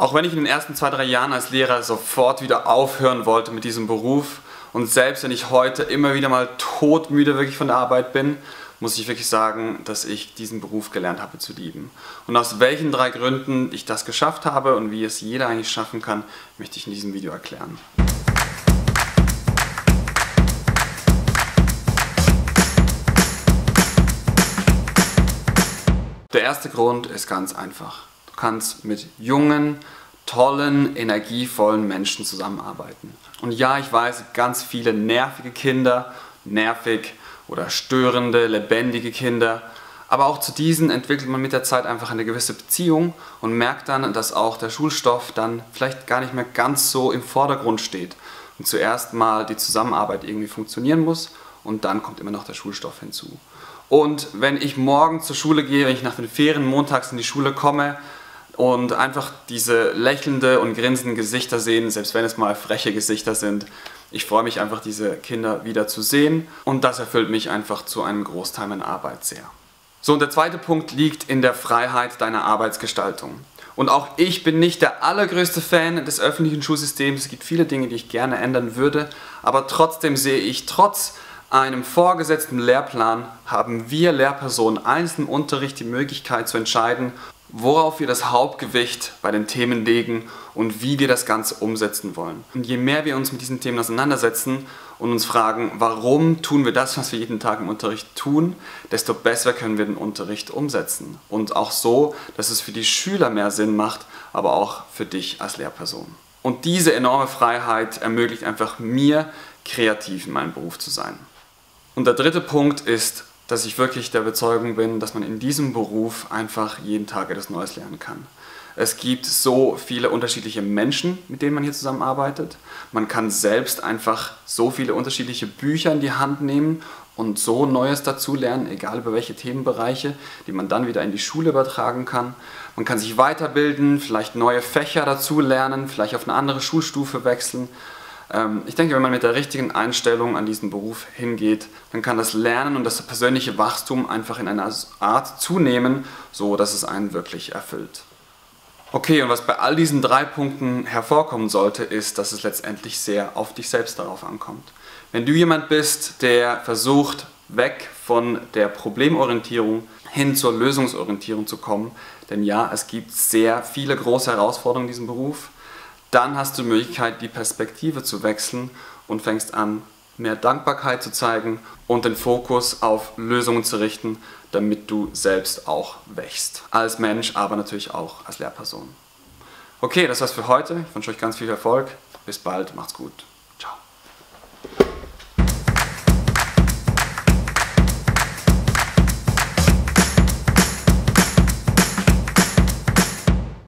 Auch wenn ich in den ersten zwei, drei Jahren als Lehrer sofort wieder aufhören wollte mit diesem Beruf und selbst wenn ich heute immer wieder mal todmüde wirklich von der Arbeit bin, muss ich wirklich sagen, dass ich diesen Beruf gelernt habe zu lieben. Und aus welchen drei Gründen ich das geschafft habe und wie es jeder eigentlich schaffen kann, möchte ich in diesem Video erklären. Der erste Grund ist ganz einfach kannst mit jungen, tollen, energievollen Menschen zusammenarbeiten. Und ja, ich weiß, ganz viele nervige Kinder, nervig oder störende, lebendige Kinder, aber auch zu diesen entwickelt man mit der Zeit einfach eine gewisse Beziehung und merkt dann, dass auch der Schulstoff dann vielleicht gar nicht mehr ganz so im Vordergrund steht und zuerst mal die Zusammenarbeit irgendwie funktionieren muss und dann kommt immer noch der Schulstoff hinzu. Und wenn ich morgen zur Schule gehe, wenn ich nach den Ferien montags in die Schule komme, und einfach diese lächelnde und grinsenden Gesichter sehen, selbst wenn es mal freche Gesichter sind. Ich freue mich einfach, diese Kinder wieder zu sehen und das erfüllt mich einfach zu einem Großteil meiner Arbeit sehr. So, und der zweite Punkt liegt in der Freiheit deiner Arbeitsgestaltung. Und auch ich bin nicht der allergrößte Fan des öffentlichen Schulsystems. Es gibt viele Dinge, die ich gerne ändern würde, aber trotzdem sehe ich, trotz einem vorgesetzten Lehrplan haben wir Lehrpersonen einzeln im Unterricht die Möglichkeit zu entscheiden, worauf wir das Hauptgewicht bei den Themen legen und wie wir das Ganze umsetzen wollen. Und je mehr wir uns mit diesen Themen auseinandersetzen und uns fragen, warum tun wir das, was wir jeden Tag im Unterricht tun, desto besser können wir den Unterricht umsetzen. Und auch so, dass es für die Schüler mehr Sinn macht, aber auch für dich als Lehrperson. Und diese enorme Freiheit ermöglicht einfach mir, kreativ in meinem Beruf zu sein. Und der dritte Punkt ist dass ich wirklich der Überzeugung bin, dass man in diesem Beruf einfach jeden Tag etwas Neues lernen kann. Es gibt so viele unterschiedliche Menschen, mit denen man hier zusammenarbeitet. Man kann selbst einfach so viele unterschiedliche Bücher in die Hand nehmen und so Neues dazu lernen, egal über welche Themenbereiche, die man dann wieder in die Schule übertragen kann. Man kann sich weiterbilden, vielleicht neue Fächer dazu lernen, vielleicht auf eine andere Schulstufe wechseln. Ähm, ich denke, wenn man mit der richtigen Einstellung an diesen Beruf hingeht, dann kann das Lernen und das persönliche Wachstum einfach in einer Art zunehmen, so dass es einen wirklich erfüllt. Okay, und was bei all diesen drei Punkten hervorkommen sollte, ist, dass es letztendlich sehr auf dich selbst darauf ankommt. Wenn du jemand bist, der versucht, weg von der Problemorientierung hin zur Lösungsorientierung zu kommen, denn ja, es gibt sehr viele große Herausforderungen in diesem Beruf, dann hast du die Möglichkeit, die Perspektive zu wechseln und fängst an, mehr Dankbarkeit zu zeigen und den Fokus auf Lösungen zu richten, damit du selbst auch wächst. Als Mensch, aber natürlich auch als Lehrperson. Okay, das war's für heute. Ich wünsche euch ganz viel Erfolg. Bis bald, macht's gut.